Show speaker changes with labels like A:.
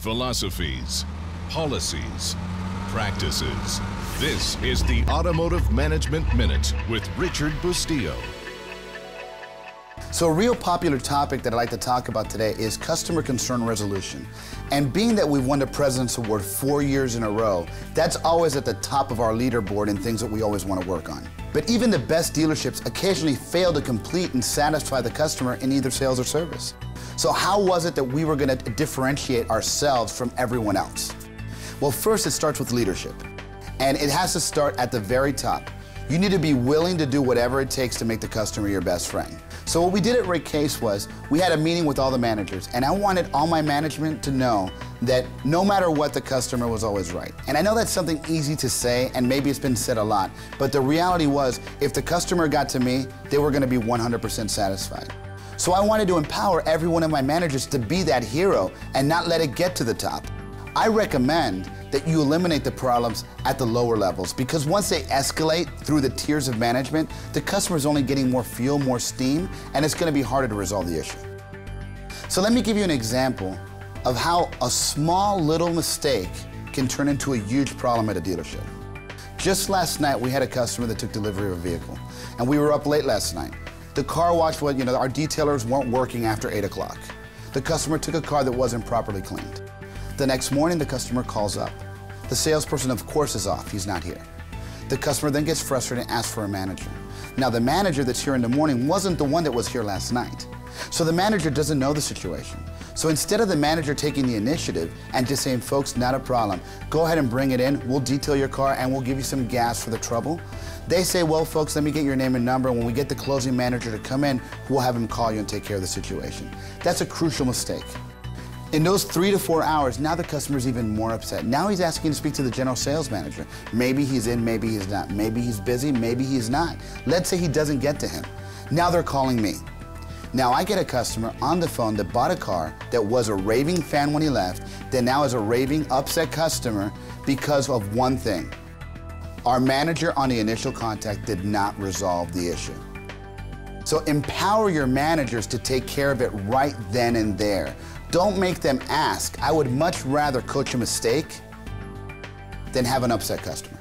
A: philosophies, policies, practices. This is the Automotive Management Minute with Richard Bustillo.
B: So a real popular topic that I'd like to talk about today is customer concern resolution. And being that we've won the President's Award four years in a row, that's always at the top of our leaderboard and things that we always want to work on. But even the best dealerships occasionally fail to complete and satisfy the customer in either sales or service. So how was it that we were going to differentiate ourselves from everyone else? Well, first it starts with leadership. And it has to start at the very top. You need to be willing to do whatever it takes to make the customer your best friend. So what we did at Rick Case was we had a meeting with all the managers and I wanted all my management to know that no matter what the customer was always right. And I know that's something easy to say and maybe it's been said a lot, but the reality was if the customer got to me, they were gonna be 100% satisfied. So I wanted to empower every one of my managers to be that hero and not let it get to the top. I recommend that you eliminate the problems at the lower levels because once they escalate through the tiers of management, the customer is only getting more fuel, more steam, and it's going to be harder to resolve the issue. So let me give you an example of how a small little mistake can turn into a huge problem at a dealership. Just last night, we had a customer that took delivery of a vehicle, and we were up late last night. The car wash, you know, our detailers weren't working after 8 o'clock. The customer took a car that wasn't properly cleaned. The next morning, the customer calls up. The salesperson, of course, is off. He's not here. The customer then gets frustrated and asks for a manager. Now, the manager that's here in the morning wasn't the one that was here last night. So the manager doesn't know the situation. So instead of the manager taking the initiative and just saying, folks, not a problem, go ahead and bring it in, we'll detail your car and we'll give you some gas for the trouble. They say, well, folks, let me get your name and number. When we get the closing manager to come in, we'll have him call you and take care of the situation. That's a crucial mistake. In those three to four hours, now the customer's even more upset. Now he's asking to speak to the general sales manager. Maybe he's in, maybe he's not. Maybe he's busy, maybe he's not. Let's say he doesn't get to him. Now they're calling me. Now I get a customer on the phone that bought a car that was a raving fan when he left, that now is a raving upset customer because of one thing. Our manager on the initial contact did not resolve the issue. So empower your managers to take care of it right then and there. Don't make them ask. I would much rather coach a mistake than have an upset customer.